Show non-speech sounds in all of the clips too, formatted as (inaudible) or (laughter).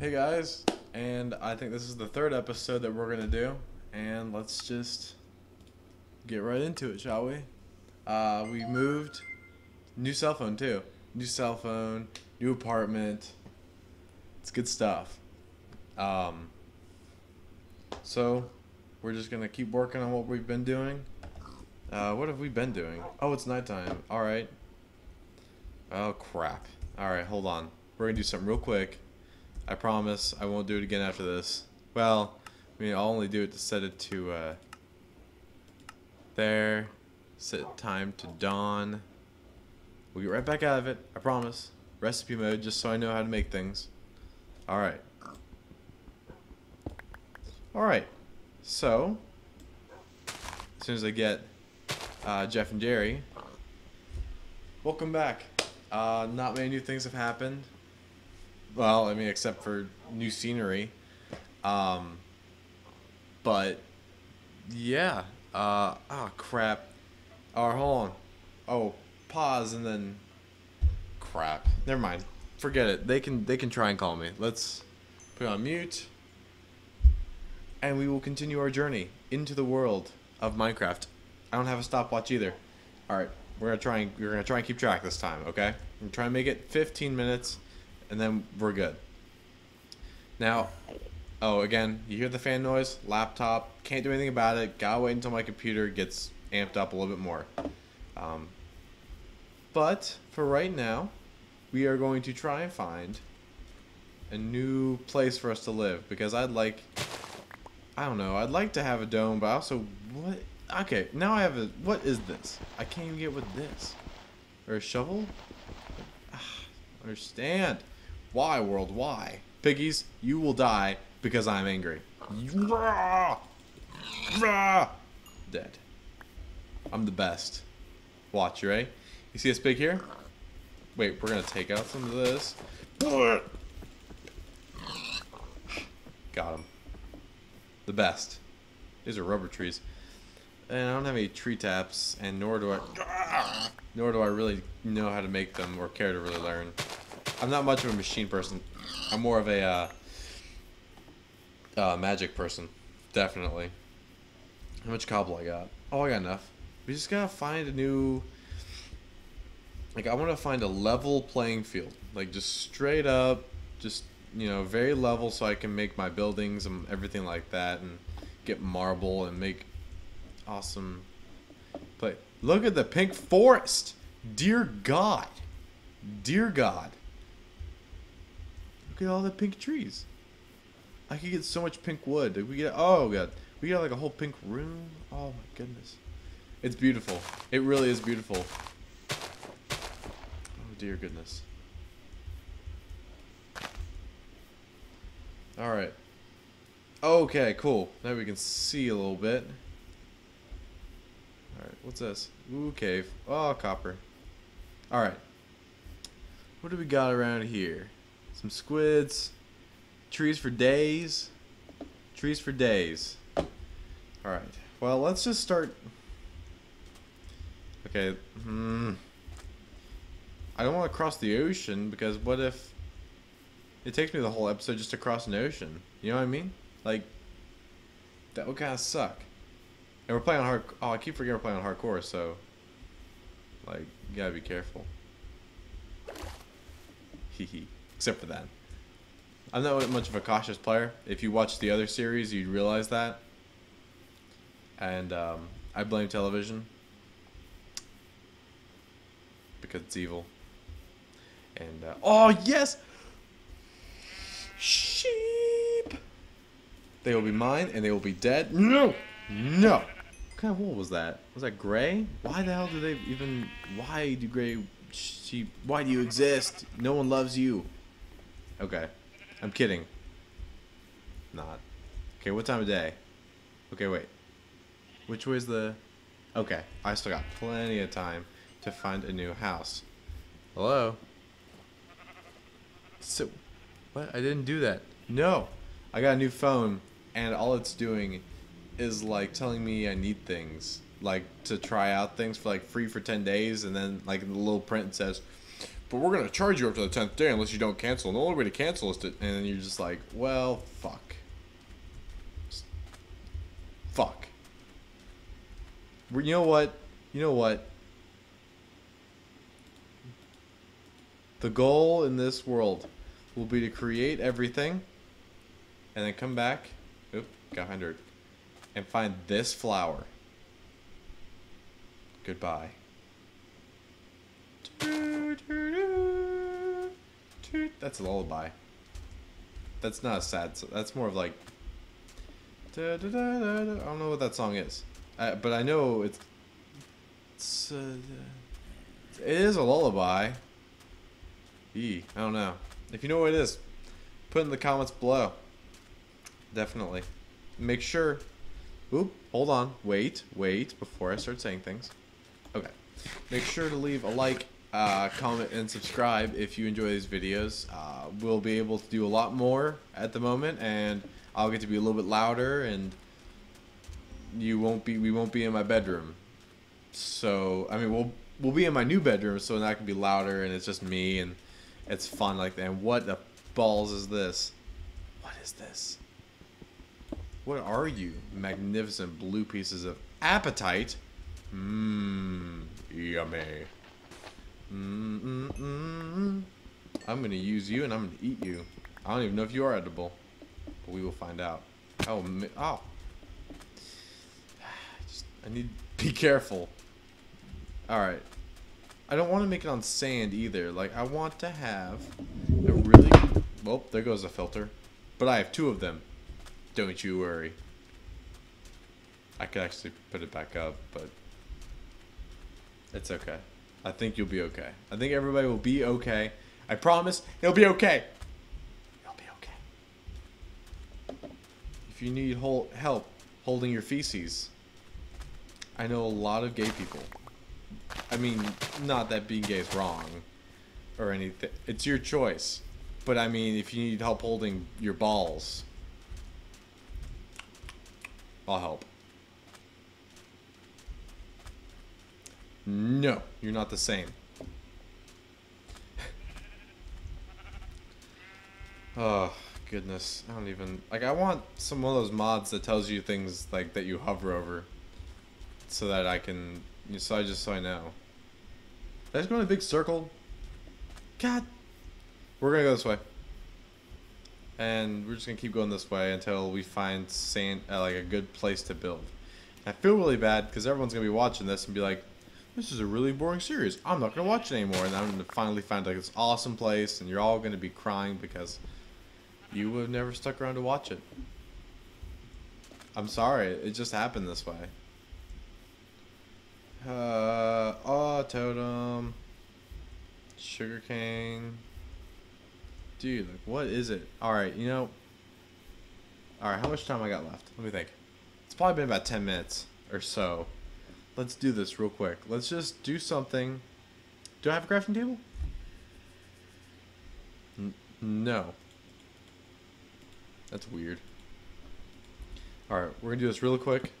Hey guys, and I think this is the third episode that we're gonna do, and let's just get right into it, shall we? Uh, we moved, new cell phone too, new cell phone, new apartment. It's good stuff. Um, so we're just gonna keep working on what we've been doing. Uh, what have we been doing? Oh, it's nighttime. All right. Oh crap. All right, hold on. We're gonna do something real quick. I promise I won't do it again after this. Well, I mean, I'll only do it to set it to, uh, there. Set time to dawn. We'll get right back out of it, I promise. Recipe mode, just so I know how to make things. Alright. Alright. So, as soon as I get uh, Jeff and Jerry, welcome back. Uh, not many new things have happened. Well, I mean, except for new scenery. Um, but yeah. Uh, oh crap. Oh, hold on. Oh, pause and then crap. Never mind. Forget it. They can they can try and call me. Let's put on mute. And we will continue our journey into the world of Minecraft. I don't have a stopwatch either. All right, we're gonna try and we're gonna try and keep track this time. Okay, I'm gonna try and make it 15 minutes and then we're good. Now, oh, again, you hear the fan noise, laptop, can't do anything about it, gotta wait until my computer gets amped up a little bit more. Um, but for right now, we are going to try and find a new place for us to live because I'd like, I don't know, I'd like to have a dome, but also, what? Okay, now I have a, what is this? I can't even get with this. Or a shovel? Ah, understand. Why, world? Why? Piggies, you will die because I'm angry. Dead. I'm the best. Watch, you ready? You see this pig here? Wait, we're gonna take out some of this. Got him. The best. These are rubber trees. And I don't have any tree taps, and nor do I... Nor do I really know how to make them or care to really learn. I'm not much of a machine person. I'm more of a uh, uh, magic person, definitely. How much cobble I got? Oh, I got enough. We just gotta find a new. Like I want to find a level playing field, like just straight up, just you know, very level, so I can make my buildings and everything like that, and get marble and make awesome. Play. Look at the pink forest. Dear God. Dear God. Look at all the pink trees. I could get so much pink wood. We get oh god, we got like a whole pink room. Oh my goodness, it's beautiful. It really is beautiful. Oh dear goodness. All right. Okay, cool. Now we can see a little bit. All right, what's this? Ooh, cave. Oh, copper. All right. What do we got around here? Some squids. Trees for days. Trees for days. Alright. Well, let's just start... Okay. Hmm. I don't want to cross the ocean because what if... It takes me the whole episode just to cross an ocean. You know what I mean? Like... That would kind of suck. And we're playing on hard... Oh, I keep forgetting we're playing on hardcore, so... Like, you gotta be careful. Hee. Except for that. I'm not much of a cautious player. If you watch the other series, you'd realize that. And um, I blame television because it's evil. And uh, oh yes, sheep. They will be mine, and they will be dead. No, no. What kind of wool was that? Was that gray? Why the hell do they even? Why do gray sheep? Why do you exist? No one loves you. Okay. I'm kidding. Not. Okay, what time of day? Okay, wait. Which way is the... Okay, I still got plenty of time to find a new house. Hello? So, what? I didn't do that. No! I got a new phone, and all it's doing is, like, telling me I need things. Like, to try out things for, like, free for 10 days, and then, like, the little print says, but we're gonna charge you up to the tenth day unless you don't cancel. And the only way to cancel is to, and then you're just like, well, fuck, Just fuck. You know what? You know what? The goal in this world will be to create everything, and then come back. Oop, got hundred, and find this flower. Goodbye. That's a lullaby. That's not a sad. So that's more of like. I don't know what that song is, uh, but I know it's. It's. Uh, it is a lullaby. E. I don't know. If you know what it is, put in the comments below. Definitely. Make sure. Oop. Hold on. Wait. Wait. Before I start saying things. Okay. Make sure to leave a like, uh, comment, and subscribe if you enjoy these videos. Uh, we'll be able to do a lot more at the moment, and I'll get to be a little bit louder, and you won't be. We won't be in my bedroom. So I mean, we'll we'll be in my new bedroom, so that can be louder, and it's just me, and it's fun like that. And what the balls is this? What is this? What are you, magnificent blue pieces of apatite? Mmm, yummy. Mm mm mm. I'm gonna use you and I'm gonna eat you. I don't even know if you are edible, but we will find out. Oh, oh. (sighs) Just, I need to be careful. All right. I don't want to make it on sand either. Like I want to have a really. Well, there goes a filter, but I have two of them. Don't you worry. I could actually put it back up, but it's okay. I think you'll be okay. I think everybody will be okay. I promise it'll be okay. It'll be okay. If you need help holding your feces, I know a lot of gay people. I mean, not that being gay is wrong or anything. It's your choice. But I mean, if you need help holding your balls, I'll help. No, you're not the same. (laughs) oh, goodness. I don't even... Like, I want some of those mods that tells you things, like, that you hover over. So that I can... So I just so I know. Did I just go in a big circle? God. We're gonna go this way. And we're just gonna keep going this way until we find sand, uh, like a good place to build. I feel really bad because everyone's gonna be watching this and be like, this is a really boring series. I'm not gonna watch it anymore. And I'm gonna finally find like this awesome place, and you're all gonna be crying because you would have never stuck around to watch it. I'm sorry, it just happened this way. Uh, oh, totem, sugarcane. Dude, like, what is it? All right, you know. All right, how much time I got left? Let me think. It's probably been about ten minutes or so. Let's do this real quick. Let's just do something. Do I have a crafting table? N no. That's weird. Alright, we're gonna do this real quick.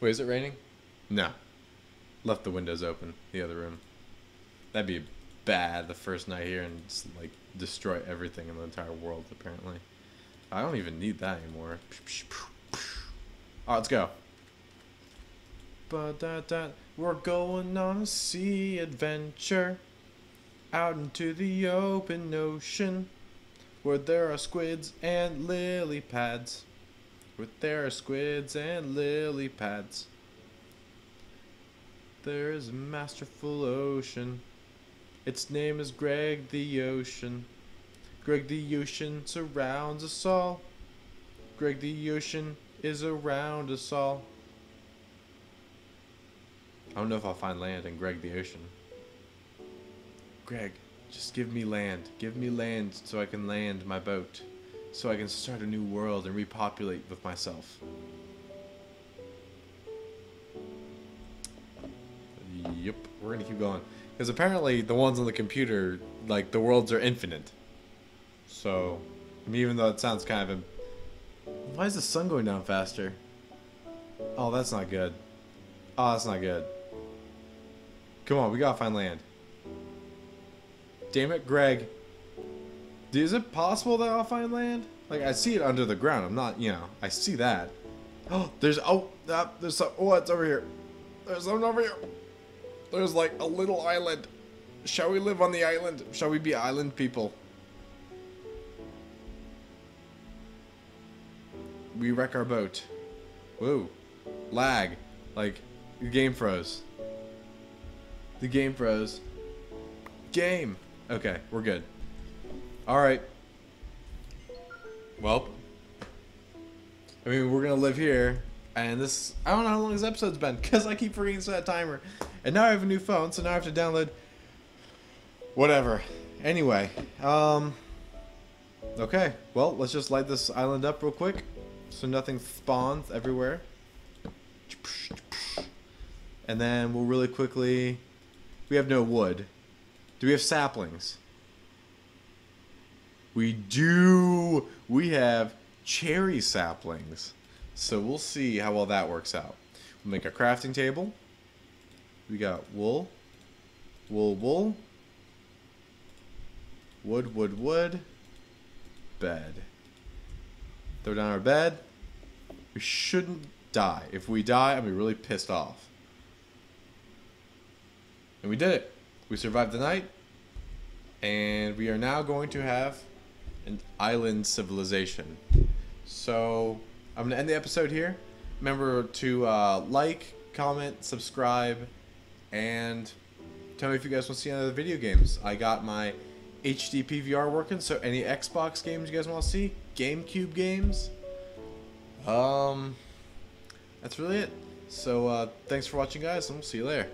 Wait, is it raining? No. Left the windows open, the other room. That'd be bad the first night here and just, like destroy everything in the entire world, apparently. I don't even need that anymore. Alright, let's go. Ba-da-da. We're going on a sea adventure out into the open ocean where there are squids and lily pads. Where there are squids and lily pads. There is a masterful ocean. Its name is Greg the Ocean. Greg the Ocean surrounds us all. Greg the Ocean is around us all. I don't know if I'll find land in Greg the Ocean. Greg, just give me land. Give me land so I can land my boat. So I can start a new world and repopulate with myself. Yep, we're gonna keep going. Because apparently the ones on the computer, like, the worlds are infinite. So, I mean, even though it sounds kind of... Why is the sun going down faster? Oh, that's not good. Oh, that's not good. Come on, we gotta find land. Damn it, Greg. Is it possible that I'll find land? Like, I see it under the ground. I'm not, you know, I see that. Oh, (gasps) there's, oh, uh, there's some, oh, it's over here. There's something over here. There's like a little island. Shall we live on the island? Shall we be island people? We wreck our boat. Whoa. Lag. Like, the game froze. The game froze. Game. Okay, we're good. Alright. Well. I mean, we're gonna live here. And this, I don't know how long this episode's been, because I keep forgetting to set a timer. And now I have a new phone, so now I have to download whatever. Anyway, um, okay, well, let's just light this island up real quick so nothing spawns everywhere. And then we'll really quickly, we have no wood. Do we have saplings? We do. We have cherry saplings. So we'll see how well that works out. We'll make a crafting table. We got wool, wool, wool, wood, wood, wood, bed. Throw down our bed. We shouldn't die. If we die, I'm be really pissed off. And we did it. We survived the night. And we are now going to have an island civilization. So I'm going to end the episode here. Remember to uh, like, comment, subscribe, and tell me if you guys want to see other video games. I got my HD PVR working, so any Xbox games you guys want to see, GameCube games. Um, that's really it. So uh, thanks for watching, guys, and we'll see you later.